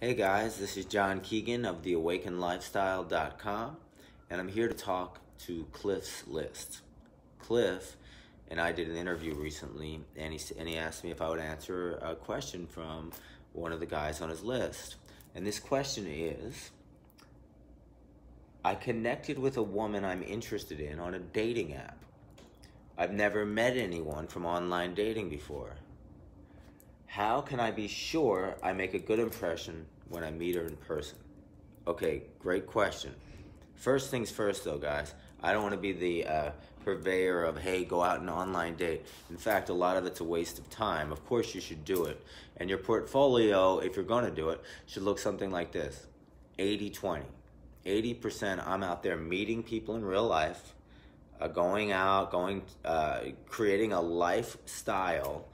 Hey guys, this is John Keegan of theawakenedlifestyle.com, and I'm here to talk to Cliff's List. Cliff and I did an interview recently, and he, and he asked me if I would answer a question from one of the guys on his list. And this question is I connected with a woman I'm interested in on a dating app. I've never met anyone from online dating before. How can I be sure I make a good impression when I meet her in person? Okay, great question. First things first, though, guys. I don't want to be the uh, purveyor of, hey, go out and online date. In fact, a lot of it's a waste of time. Of course, you should do it. And your portfolio, if you're going to do it, should look something like this 80 20. 80% I'm out there meeting people in real life, uh, going out, going, uh, creating a lifestyle,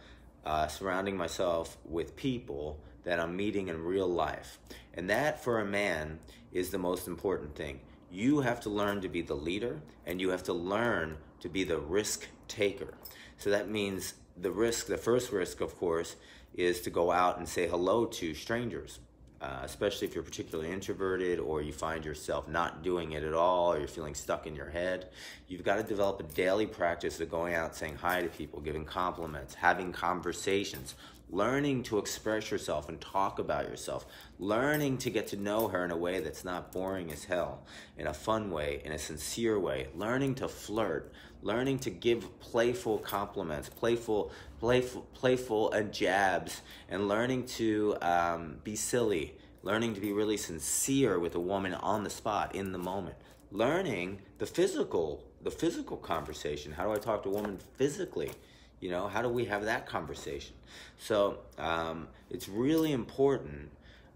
uh, surrounding myself with people that I'm meeting in real life. And that for a man is the most important thing. You have to learn to be the leader and you have to learn to be the risk taker. So that means the risk, the first risk, of course, is to go out and say hello to strangers uh, especially if you're particularly introverted or you find yourself not doing it at all or you're feeling stuck in your head, you've got to develop a daily practice of going out saying hi to people, giving compliments, having conversations, learning to express yourself and talk about yourself, learning to get to know her in a way that's not boring as hell, in a fun way, in a sincere way, learning to flirt, learning to give playful compliments, playful, playful, playful and jabs, and learning to um, be silly, learning to be really sincere with a woman on the spot, in the moment, learning the physical, the physical conversation. How do I talk to a woman physically? You know, how do we have that conversation? So um, it's really important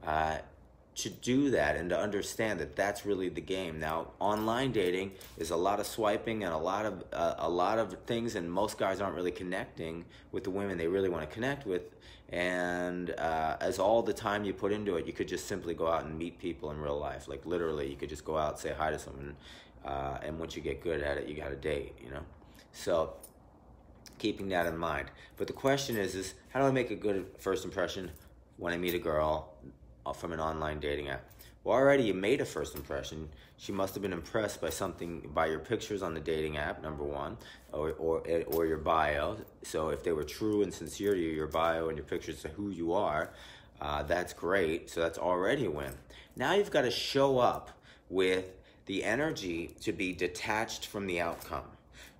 uh, to do that and to understand that that's really the game. Now, online dating is a lot of swiping and a lot of uh, a lot of things, and most guys aren't really connecting with the women they really want to connect with. And uh, as all the time you put into it, you could just simply go out and meet people in real life. Like literally, you could just go out, say hi to someone, uh, and once you get good at it, you got a date. You know, so keeping that in mind. But the question is, is how do I make a good first impression when I meet a girl uh, from an online dating app? Well, already you made a first impression. She must have been impressed by something, by your pictures on the dating app, number one, or, or, or your bio. So if they were true and sincere to you, your bio and your pictures to who you are, uh, that's great. So that's already a win. Now you've got to show up with the energy to be detached from the outcome.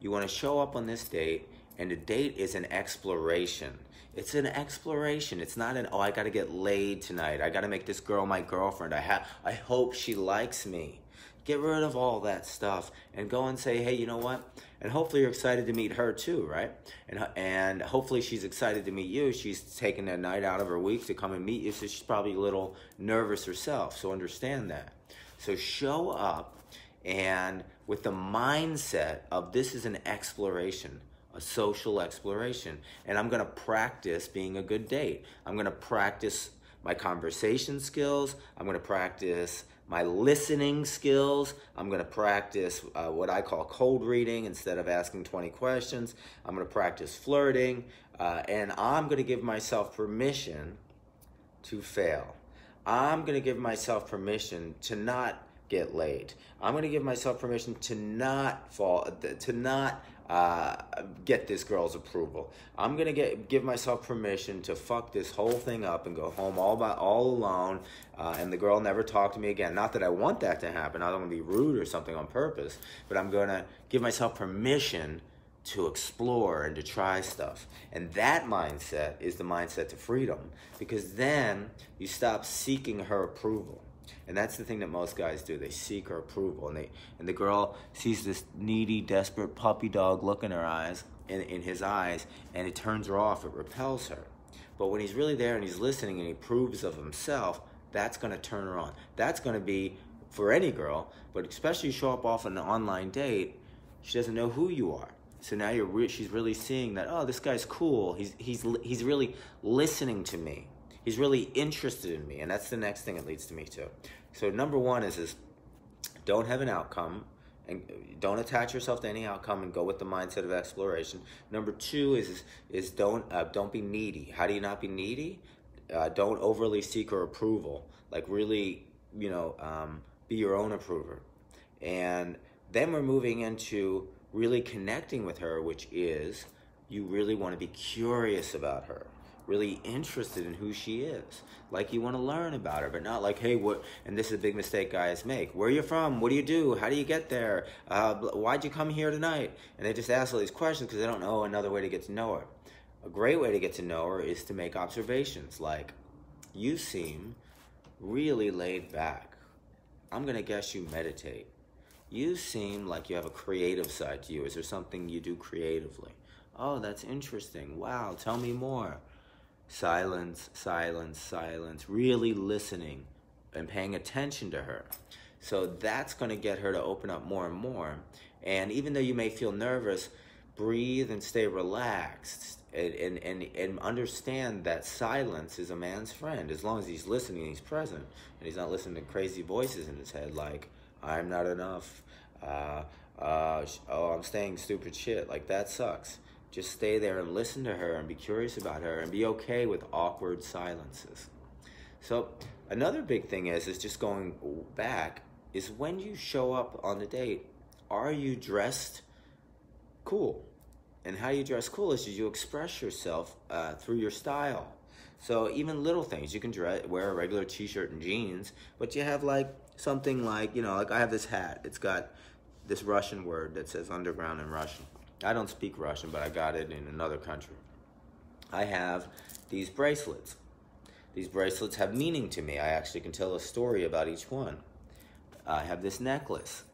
You want to show up on this date and a date is an exploration. It's an exploration. It's not an oh I got to get laid tonight. I got to make this girl my girlfriend. I have I hope she likes me. Get rid of all that stuff and go and say, "Hey, you know what?" And hopefully you're excited to meet her too, right? And and hopefully she's excited to meet you. She's taking a night out of her week to come and meet you, so she's probably a little nervous herself. So understand that. So show up and with the mindset of this is an exploration a social exploration. And I'm to practice being a good date. I'm to practice my conversation skills. I'm to practice my listening skills. I'm to practice uh, what I call cold reading instead of asking 20 questions. I'm to practice flirting. Uh, and I'm to give myself permission to fail. I'm to give myself permission to not get laid. I'm going to give myself permission to not fall, to not uh, get this girl's approval. I'm gonna get give myself permission to fuck this whole thing up and go home all by all alone, uh, and the girl never talk to me again. Not that I want that to happen. I don't want to be rude or something on purpose, but I'm gonna give myself permission to explore and to try stuff. And that mindset is the mindset to freedom because then you stop seeking her approval. And that's the thing that most guys do. They seek her approval. And they and the girl sees this needy, desperate puppy dog look in her eyes, in, in his eyes, and it turns her off, it repels her. But when he's really there and he's listening and he proves of himself, that's gonna turn her on. That's gonna be for any girl, but especially show up off an online date, she doesn't know who you are. So now you're re- she's really seeing that, oh, this guy's cool. He's, he's, he's really listening to me. He's really interested in me, and that's the next thing it leads to me to. So number one is is don't have an outcome and don't attach yourself to any outcome and go with the mindset of exploration. Number two is is, don't uh, don't be needy. How do you not be needy? uh, don't overly seek her approval. Like really, you know, um, be your own approver. And then we're moving into really connecting with her, which is you really want to be curious about her really interested in who she is. Like you want to learn about her, but not like, hey, what? And this is a big mistake guys make. Where are you from? What do you do? How do you get there? Uh, why'd you come here tonight? And they just ask all these questions because they don't know another way to get to know her. A great way to get to know her is to make observations like, you seem really laid back. I'm going to guess you meditate. You seem like you have a creative side to you. Is there something you do creatively? Oh, that's interesting. Wow, tell me more silence, silence, silence, really listening and paying attention to her. So that's going to get her to open up more and more. And even though you may feel nervous, breathe and stay relaxed and, and, and, and understand that silence is a man's friend as long as he's listening he's present and he's not listening to crazy voices in his head like, I'm not enough. Uh, uh, oh, I'm saying stupid shit. Like, that sucks. Just stay there and listen to her and be curious about her and be okay with awkward silences. So another big thing is is just going back is when you show up on the date, are you dressed cool? And how you dress cool is you express yourself uh, through your style. So even little things, you can dress, wear a regular t-shirt and jeans, but you have like something like, you know, like I have this hat. It's got this Russian word that says underground in Russian. I don't speak Russian, but I got it in another country. I have these bracelets. These bracelets have meaning to me. I actually can tell a story about each one. I have this necklace.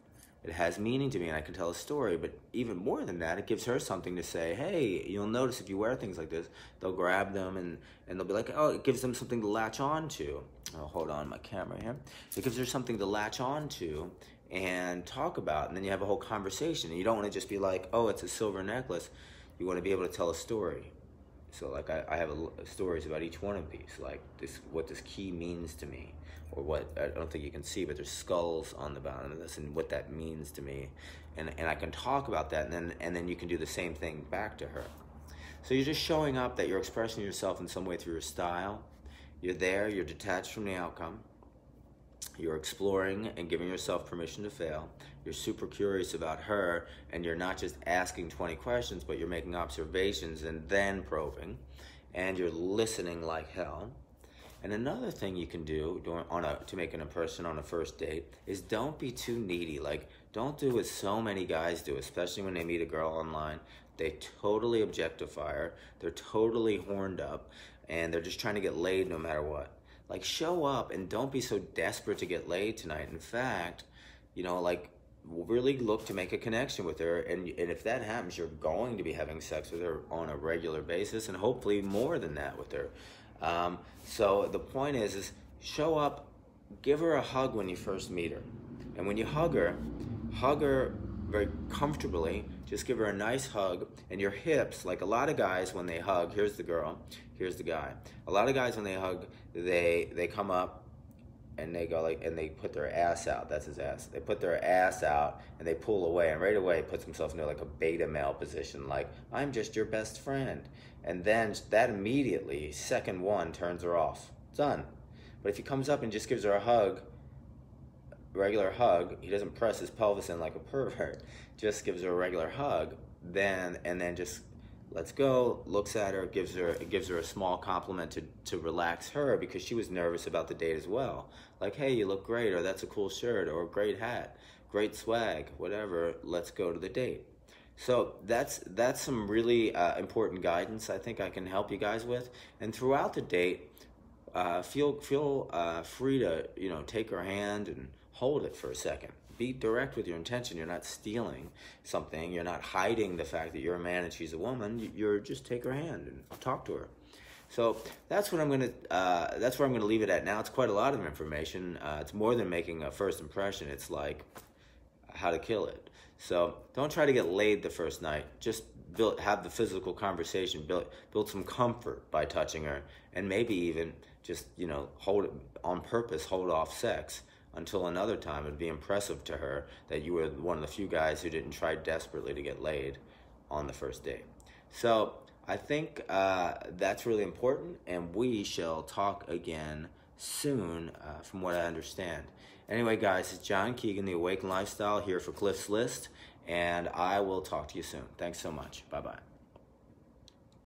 It has meaning to me and I can tell a story, but even more than that, it gives her something to say. Hey, you'll notice if you wear things like this, they'll grab them and, and they'll be like, oh, it gives them something to latch on to. Oh, hold on, my camera here. It gives her something to latch on to and talk about. And then you have a whole conversation. And you don't want to just be like, oh, it's a silver necklace. You want to be able to tell a story. So like I, I have a, stories about each one of these, like this, what this key means to me, or what I don't think you can see, but there's skulls on the bottom of this, and what that means to me, and and I can talk about that, and then and then you can do the same thing back to her. So you're just showing up that you're expressing yourself in some way through your style. You're there. You're detached from the outcome. You're exploring and giving yourself permission to fail. You're super curious about her, and you're not just asking 20 questions, but you're making observations and then probing. And you're listening like hell. And another thing you can do on a, to make an impression on a first date is don't be too needy. Like, don't do what so many guys do, especially when they meet a girl online. They totally objectify her, they're totally horned up, and they're just trying to get laid no matter what like show up and don't be so desperate to get laid tonight. In fact, you know, like really look to make a connection with her. And, and if that happens you're going to be having sex with her on a regular basis and hopefully more than that with her. Um, so the point is is show up give her a hug when you first meet her. And when you hug her hug her very comfortably just give her a nice hug and your hips like a lot of guys when they hug here's the girl here's the guy. A lot of guys when they hug they they come up and they go like and they put their ass out that's his ass. They put their ass out and they pull away and right away puts himself into like a beta male position like i'm just your best friend. And then that immediately second one turns her off. Done. But if he comes up and just gives her a hug regular hug he doesn't press his pelvis in like a pervert just gives her a regular hug then and then just lets go, looks at her, gives her gives her a small compliment to, to relax her because she was nervous about the date as well. Like, hey, you look great, or that's a cool shirt, or great hat, great swag, whatever. Let's go to the date. So that's that's some really uh, important guidance I think I can help you guys with. And throughout the date, uh, feel feel uh, free to you know take her hand and hold it for a second be direct with your intention. You're not stealing something. You're not hiding the fact that you're a man and she's a woman. You're just take her hand and talk to her. So that's what I'm gonna. Uh, that's where I'm gonna leave it at now. It's quite a lot of information. Uh, it's more than making a first impression. It's like how to kill it. So don't try to get laid the first night. Just build, have the physical conversation. Build, build some comfort by touching her, and maybe even just you know hold on purpose. Hold off sex until another time it'd be impressive to her that you were one of the few guys who didn't try desperately to get laid on the first date. So I think uh, that's really important, and we shall talk again soon, uh, from what I understand. Anyway, guys, it's John Keegan, the Awaken Lifestyle, here for Cliff's List, and I will talk to you soon. Thanks so much. Bye bye.